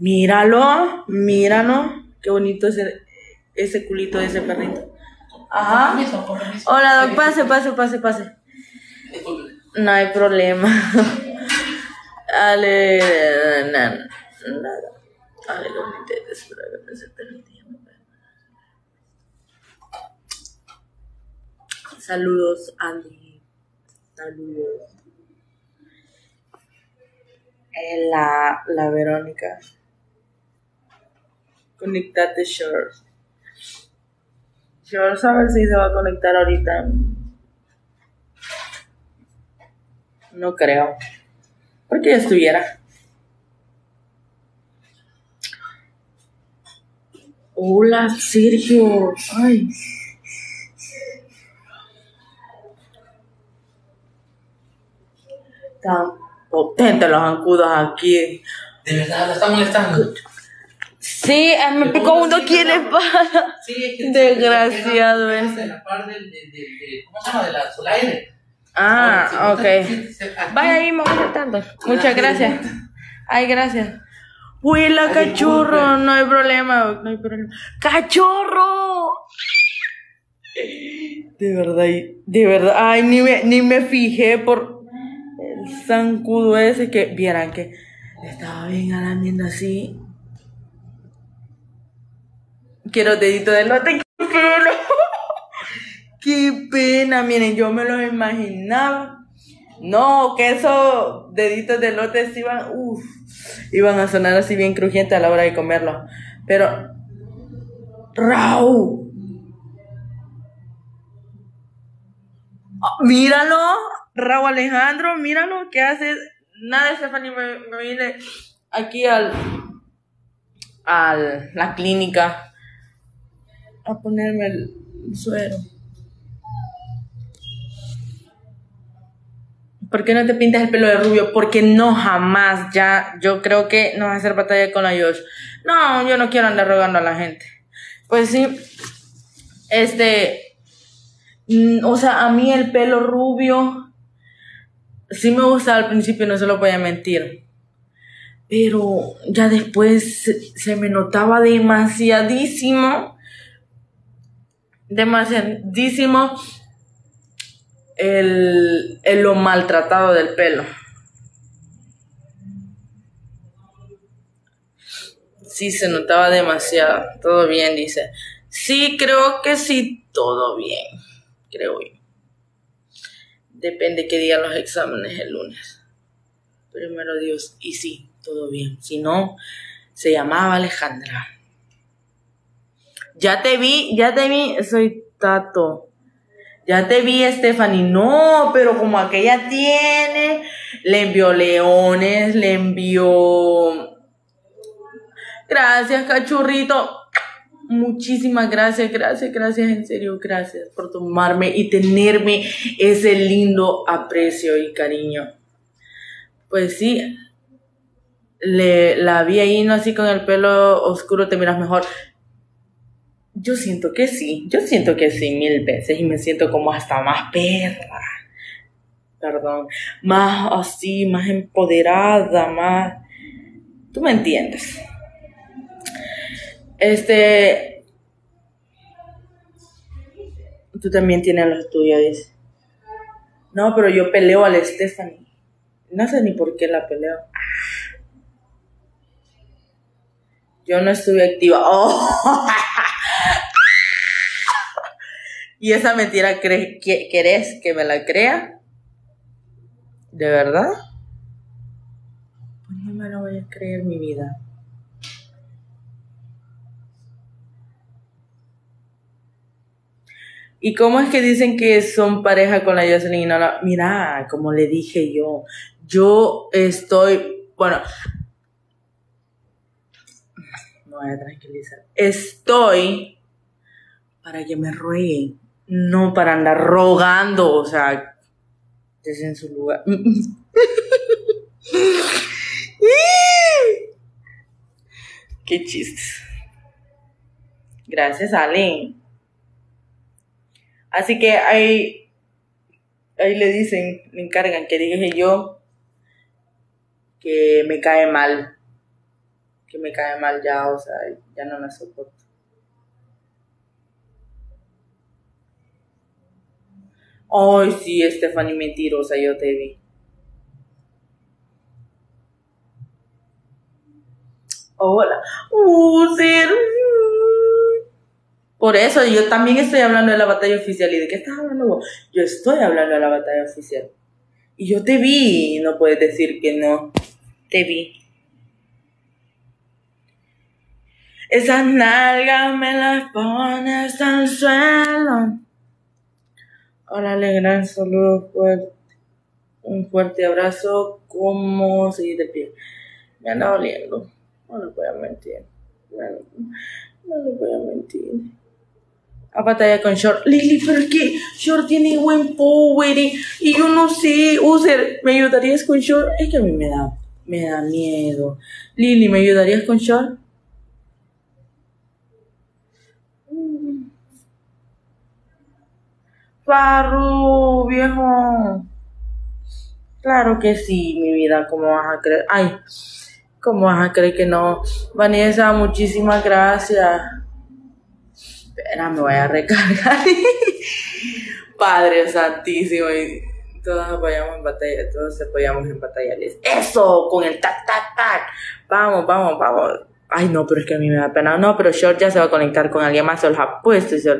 Míralo, míralo. Qué bonito ese, ese culito de ese perrito. Ajá. Hola, Doc, pase, pase, pase, pase. No hay problema. Ale, nada. Ale. Saludos, Andy. Saludos. La, la Verónica. Conectate, Short. Short, a ver si se va a conectar ahorita. No creo. Porque ya estuviera. Hola, Sergio. Ay. Tan potentes los zancudos aquí. De verdad, la está molestando. Sí, eh, me picó uno la espalda. Sí, es que. Desgraciado es. ese. De la del. ¿Cómo se llama? De la solaire. Ah, ok. Vaya ahí, me voy tanto. Muchas gracias. Ay, gracias. Huela, Ay, cachorro, no hay problema, no hay problema. ¡Cachorro! De verdad, de verdad, ay, ni me, ni me fijé por el zancudo ese que, vieran que estaba bien alamiendo así. Quiero dedito de lote, qué pena. Pena, miren, yo me lo imaginaba. No, que esos deditos de lotes iban, uff, iban a sonar así bien crujientes a la hora de comerlo. Pero, Raúl, Ah, míralo, Raúl Alejandro, míralo, ¿qué haces? Nada, Stephanie, me, me vine aquí al, a la clínica a ponerme el suero. ¿Por qué no te pintas el pelo de rubio? Porque no jamás, ya, yo creo que no vas a hacer batalla con la Josh. No, yo no quiero andar rogando a la gente. Pues sí, este, mm, o sea, a mí el pelo rubio, sí me gustaba al principio, no se lo voy a mentir. Pero ya después se, se me notaba demasiadísimo, demasiadísimo el, el lo maltratado del pelo. Sí, se notaba demasiado. Todo bien, dice. Sí, creo que sí, todo bien. Creo yo. Depende que digan los exámenes el lunes. Primero Dios. Y sí, todo bien. Si no, se llamaba Alejandra. Ya te vi, ya te vi. Soy Tato. Ya te vi, Stephanie. No, pero como aquella tiene, le envió leones, le envió. Gracias, cachurrito. Muchísimas gracias, gracias, gracias, en serio, gracias por tomarme y tenerme ese lindo aprecio y cariño. Pues sí, le, la vi ahí, no así con el pelo oscuro, te miras mejor. Yo siento que sí, yo siento que sí mil veces y me siento como hasta más perra. Perdón, más así, más empoderada, más... Tú me entiendes. Este... Tú también tienes los tuyos, dice. No, pero yo peleo a la Stephanie. No sé ni por qué la peleo. Yo no estuve activa. ¡Oh! ¿Y esa mentira cre que- querés que me la crea? ¿De verdad? Pues no me la voy a creer mi vida. ¿Y cómo es que dicen que son pareja con la Jocelyn y no la... Mira, como le dije yo, yo estoy, bueno, me voy a tranquilizar. Estoy para que me rueguen, no para andar rogando, o sea, desde en su lugar. Qué chistes. Gracias, Ale. Así que ahí, ahí le dicen, le encargan que dije yo que me cae mal que me cae mal ya, o sea, ya no la soporto. Ay, sí, Stephanie, mentirosa, yo te vi. Hola. User. Por eso yo también estoy hablando de la batalla oficial. ¿Y de qué estás hablando vos? Yo estoy hablando de la batalla oficial. Y yo te vi, no puedes decir que no. Te vi. Esas nalgas me las pones al suelo. Hola, gran saludo fuerte. Un fuerte abrazo. ¿Cómo seguir de pie? Me anda doliendo. No le voy a mentir. No, le voy a mentir. A batalla con Short. Lili, pero que Short tiene buen power y, y yo no sé. User, ¿me ayudarías con Short? Es que a mí me da, me da miedo. Lili, ¿me ayudarías con Short? Farru, viejo. Claro que sí, mi vida, ¿cómo vas a creer? Ay, ¿cómo vas a creer que no? Vanessa, muchísimas gracias. Espera, me voy a recargar. Padre Santísimo, todos apoyamos en batalla, todos apoyamos en batallas. Eso, con el tac, tac, tac. Vamos, vamos, vamos. Ay, no, pero es que a mí me da pena. No, pero Short ya se va a conectar con alguien más, se los ha puesto y se